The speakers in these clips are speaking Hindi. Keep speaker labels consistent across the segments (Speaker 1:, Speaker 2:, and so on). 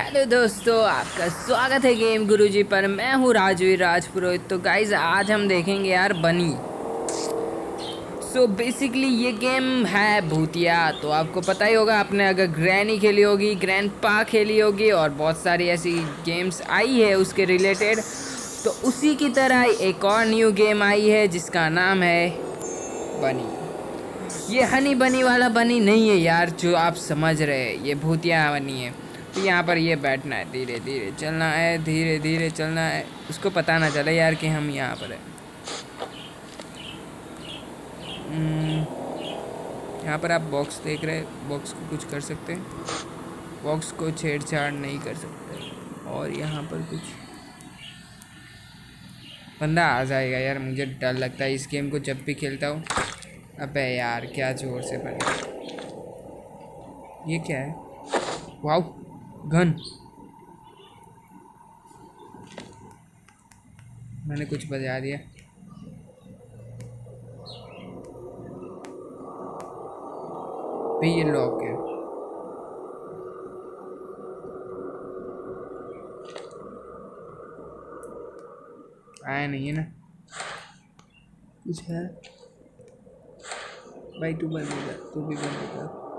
Speaker 1: हेलो दोस्तों, आपका स्वागत है गेम गुरुजी पर। मैं हूँ राजवीर राजपुरोहित तो गाइज़ आज हम देखेंगे यार बनी। सो so बेसिकली ये गेम है भूतिया। तो आपको पता ही होगा, आपने अगर ग्रैनी खेली होगी ग्रैंड पा खेली होगी, और बहुत सारी ऐसी गेम्स आई है उसके रिलेटेड तो उसी की तरह एक और न्यू गेम आई है, जिसका नाम है बनी। ये हनी बनी वाला बनी नहीं है यार, जो आप समझ रहे हैं। ये भूतिया बनी है। तो यहाँ पर ये बैठना है धीरे धीरे चलना है धीरे धीरे चलना है। उसको पता ना चले यार कि हम यहाँ पर हैं। हम्म, यहाँ पर आप बॉक्स देख रहे हैं बॉक्स को कुछ कर सकते हैं। बॉक्स को छेड़छाड़ नहीं कर सकते। और यहाँ पर कुछ। बंदा आ जाएगा यार मुझे डर लगता है इस गेम को जब भी खेलता हूँ। अबे यार क्या ज़ोर से बने ये क्या है? वाह गन मैंने कुछ बजा दिया। भाई ये लॉक है। आया नहीं है ना? कुछ है? भाई तू बंद तू भी बंद कर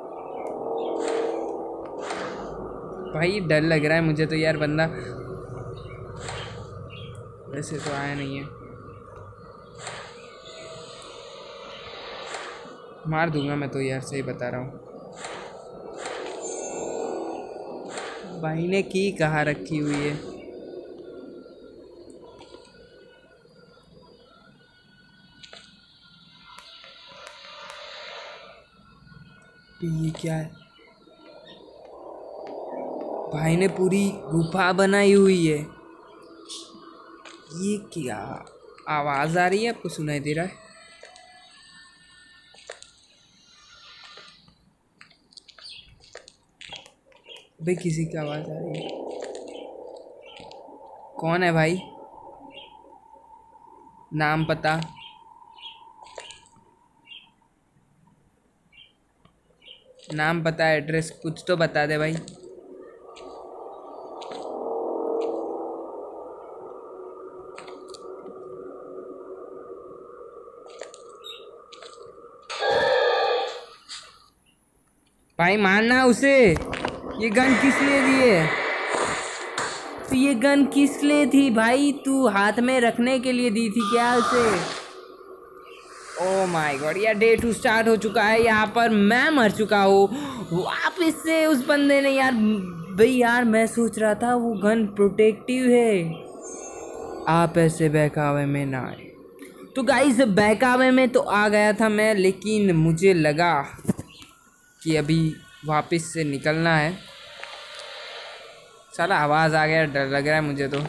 Speaker 1: भाई, डर लग रहा है मुझे तो यार बंदा। वैसे तो आया नहीं है। मार दूँगा मैं तो यार, सही बता रहा हूँ। भाई ने की कहाँ रखी हुई है? ये क्या है? भाई ने पूरी गुफा बनाई हुई है। ये क्या आवाज़ आ रही है? आपको सुनाई दे रहा है? भाई, किसी की आवाज़ आ रही है। कौन है भाई? नाम पता। नाम पता, एड्रेस कुछ तो बता दे भाई। भाई मानना उसे। ये गन किस लिए दी है? तो ये गन किस लिए थी भाई? तू हाथ में रखने के लिए दी थी क्या उसे? ओ माय गॉड यार डे टू स्टार्ट हो चुका है। यहाँ पर मैं मर चुका हूँ। वापिस से उस बंदे ने यार, भाई यार, मैं सोच रहा था वो गन प्रोटेक्टिव है। आप ऐसे बहकावे में ना आए। तो गाइस बहकावे में तो आ गया था मैं, लेकिन मुझे लगा कि अभी वापस से निकलना है। साला आवाज़ आ गया डर लग रहा है मुझे तो।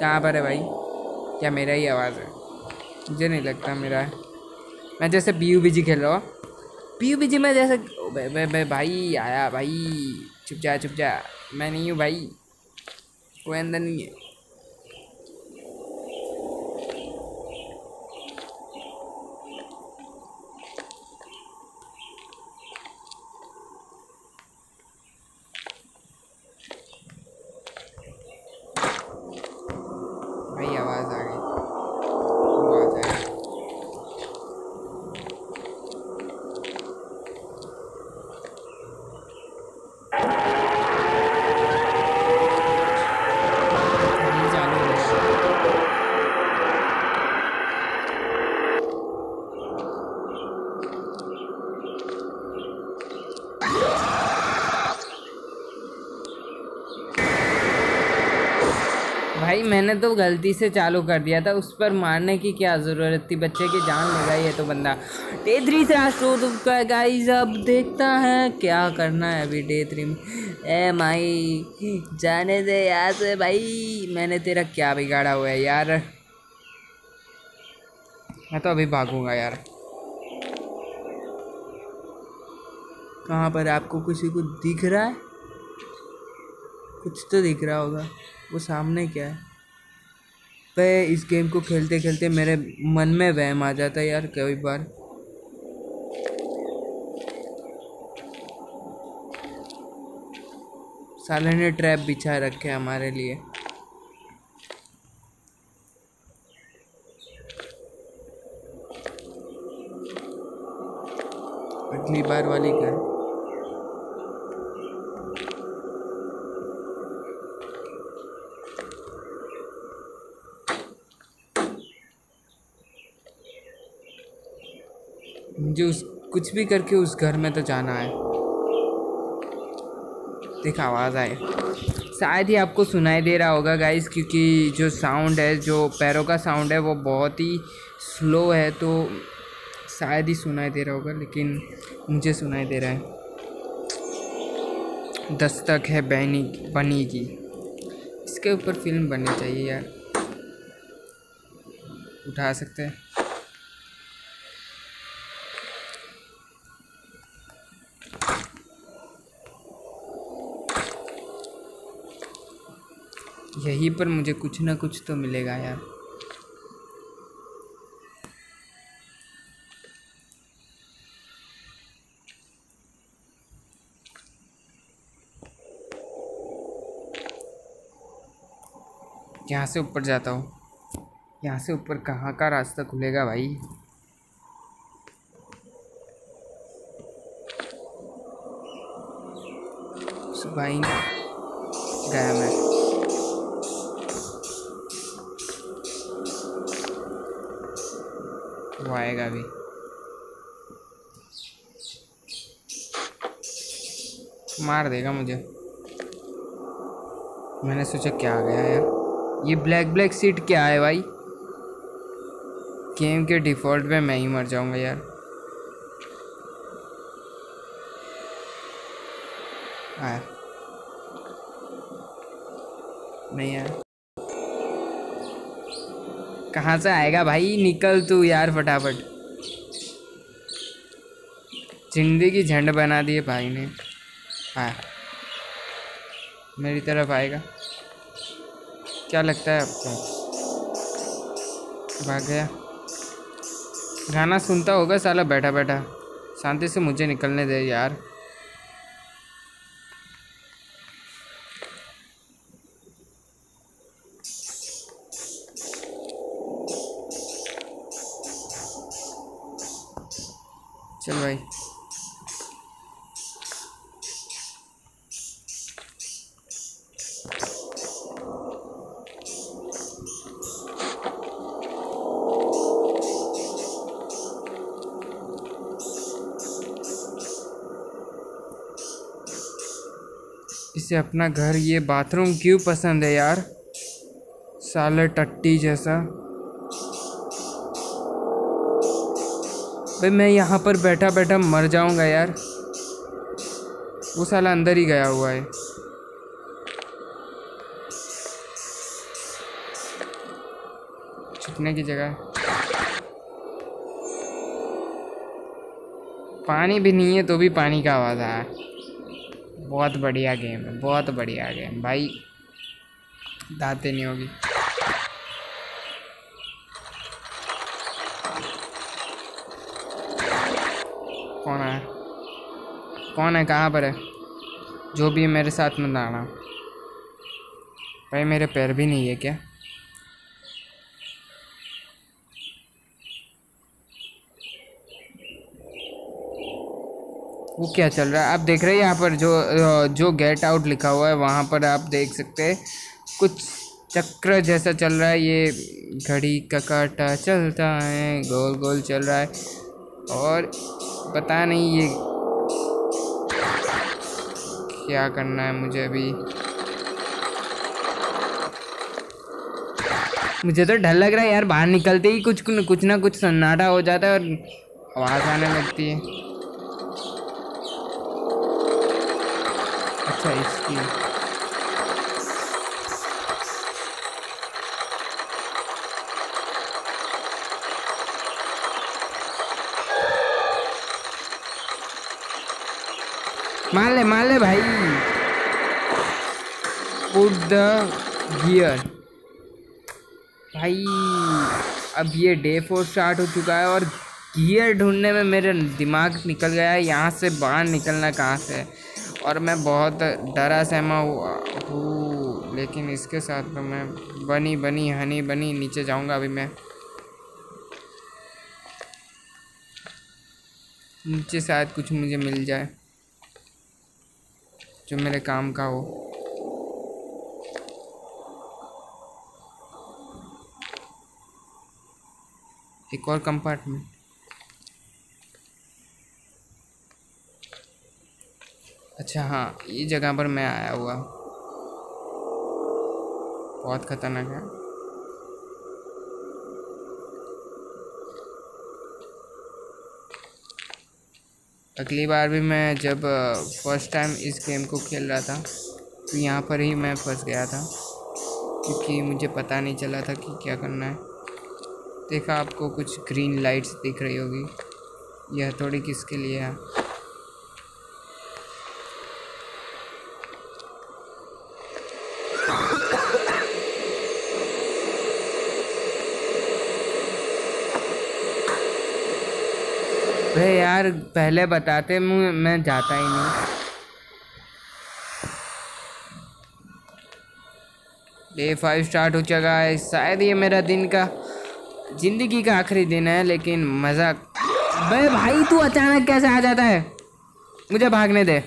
Speaker 1: कहाँ पर है भाई? क्या मेरा ही आवाज़ है? मुझे नहीं लगता मेरा है। मैं जैसे बी यू बी जी खेल रहा हूँ। पी यू बी जी में जैसे बे, बे, बे, भाई आया भाई। चुप जा चुप जा। मैं नहीं हूँ भाई। कोई अंदर नहीं है भाई आवाज़ आ गई वो आ जाएगा नहीं चालू हो गया। भाई मैंने तो गलती से चालू कर दिया था, उस पर मारने की क्या ज़रूरत थी? बच्चे की जान लेगा ये तो बंदा। डे थ्री से आज तो का गाइस अब देखता है क्या करना है अभी डे थ्री में। ए माई, जाने दे यहाँ से भाई, मैंने तेरा क्या बिगाड़ा हुआ है यार? मैं तो अभी भागूँगा यार। कहाँ पर आपको किसी को दिख रहा है? कुछ तो दिख रहा होगा। वो सामने क्या है? पे इस गेम को खेलते खेलते मेरे मन में वहम आ जाता है यार कई बार। साले ने ट्रैप बिछा रखे हमारे लिए। अगली बार वाली क्या मुझे उस, कुछ भी करके उस घर में तो जाना है। देख, आवाज़ आए शायद ही आपको सुनाई दे रहा होगा गाइस क्योंकि जो साउंड है, जो पैरों का साउंड है, वो बहुत ही स्लो है तो शायद ही सुनाई दे रहा होगा, लेकिन मुझे सुनाई दे रहा है। दस्तक है बैनी बनी की इसके ऊपर फ़िल्म बननी चाहिए यार। उठा सकते हैं। यहीं पर मुझे कुछ ना कुछ तो मिलेगा यार। यहाँ से ऊपर जाता हूँ। यहाँ से ऊपर कहाँ का रास्ता खुलेगा भाई? सुबह गया मैं। वो आएगा अभी। मार देगा मुझे। मैंने सोचा क्या आ गया यार। ये ब्लैक ब्लैक सीट क्या है भाई? गेम के डिफ़ॉल्ट पे मैं ही मर जाऊँगा यार। आया नहीं यार। कहाँ से आएगा भाई? निकल तू यार फटाफट। ज़िंदगी झंड बना दिए भाई ने। हाँ। मेरी तरफ़ आएगा। क्या लगता है आपको? भाग गया। गाना सुनता होगा साला बैठा बैठा शांति से मुझे निकलने दे यार चल भाई इसे अपना घर, ये बाथरूम क्यों पसंद है यार? साले टट्टी जैसा। भाई मैं यहाँ पर बैठा बैठा मर जाऊँगा यार। वो साला अंदर ही गया हुआ है। छुपने की जगह। पानी भी नहीं है तो भी पानी का आवाज़ आया बहुत बढ़िया गेम है, बहुत बढ़िया गेम भाई, दाते नहीं होगी। कौन है? कौन है? कहाँ पर है? जो भी मेरे साथ में आना भाई, मेरे पैर भी नहीं है क्या? वो क्या चल रहा है? आप देख रहे हैं यहाँ पर जो जो गेट आउट लिखा हुआ है, वहाँ पर आप देख सकते हैं, कुछ चक्र जैसा चल रहा है। ये घड़ी का काटा चलता है गोल गोल चल रहा है, और पता नहीं ये क्या करना है मुझे अभी। मुझे तो डर लग रहा है यार, बाहर निकलते ही कुछ कुछ ना कुछ सन्नाटा हो जाता है और आवाज़ आने लगती है। अच्छा इसकी ले भाई। द गियर भाई, अब ये डे फोर स्टार्ट हो चुका है और गियर ढूँढने में मेरा दिमाग निकल गया है। यहाँ से बाहर निकलना कहाँ से और मैं बहुत डरा सहमा हूँ, लेकिन इसके साथ तो मैं बनी बनी, हनी बनी, नीचे जाऊँगा अभी मैं। नीचे शायद कुछ मुझे मिल जाए, जो मेरे काम का हो। एक और कंपार्टमेंट अच्छा हाँ ये जगह पर मैं आया हुआ। बहुत ख़तरनाक है। अगली बार भी मैं जब फ़र्स्ट टाइम इस गेम को खेल रहा था तो यहाँ पर ही मैं फंस गया था, क्योंकि मुझे पता नहीं चला था कि क्या करना है। देखा, आपको कुछ ग्रीन लाइट्स दिख रही होगी। यह थोड़ी किसके लिए है? अरे यार, पहले बताते मैं जाता ही नहीं। डे फाइव स्टार्ट हो चुका है, शायद ये मेरा दिन का, ज़िंदगी का आखिरी दिन है, लेकिन मज़ा भाई भाई, तू अचानक कैसे आ जाता है? मुझे भागने दे।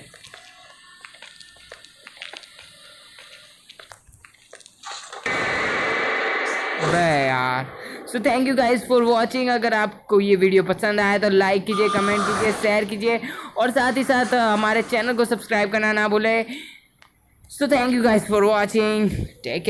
Speaker 1: यार so thank you guys for watching अगर आपको ये वीडियो पसंद आया तो लाइक कीजिए कमेंट कीजिए शेयर कीजिए और साथ ही साथ हमारे चैनल को सब्सक्राइब करना ना भूले। So thank you guys for watching take